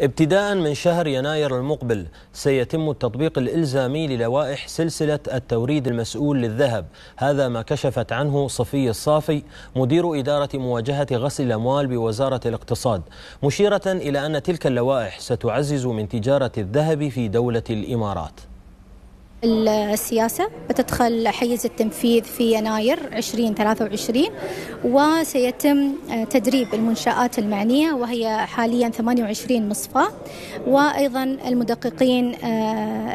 ابتداء من شهر يناير المقبل سيتم التطبيق الإلزامي للوائح سلسلة التوريد المسؤول للذهب. هذا ما كشفت عنه صفي الصافي مدير إدارة مواجهة غسل الأموال بوزارة الاقتصاد. مشيرة إلى أن تلك اللوائح ستعزز من تجارة الذهب في دولة الإمارات. السياسة بتدخل حيز التنفيذ في يناير 2023 وسيتم تدريب المنشآت المعنية وهي حاليا 28 مصفاة وأيضا المدققين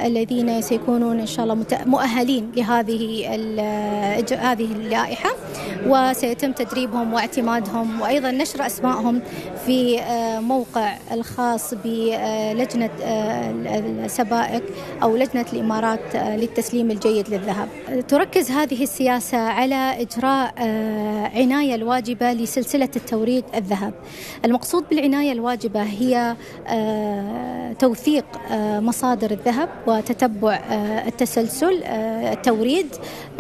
الذين سيكونون إن شاء الله مؤهلين لهذه هذه اللائحة. وسيتم تدريبهم واعتمادهم وأيضا نشر أسمائهم في موقع الخاص بلجنة السبائك أو لجنة الإمارات للتسليم الجيد للذهب. تركز هذه السياسة على إجراء عناية الواجبة لسلسلة التوريد الذهب. المقصود بالعناية الواجبة هي توثيق مصادر الذهب وتتبع التسلسل التوريد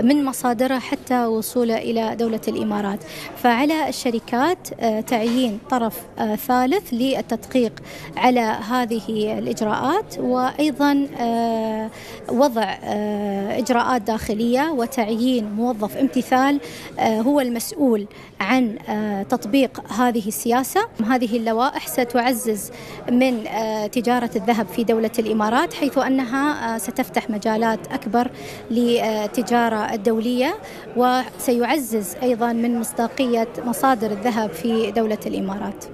من مصادره حتى وصوله إلى دولة الإمارات فعلى الشركات تعيين طرف ثالث للتدقيق على هذه الإجراءات وأيضا وضع إجراءات داخلية وتعيين موظف امتثال هو المسؤول عن تطبيق هذه السياسة. هذه اللوائح ستعزز من تجارة الذهب في دولة الإمارات حيث أنها ستفتح مجالات أكبر للتجارة الدولية وسيعزز أيضا من مصداقية مصادر الذهب في دولة الإمارات.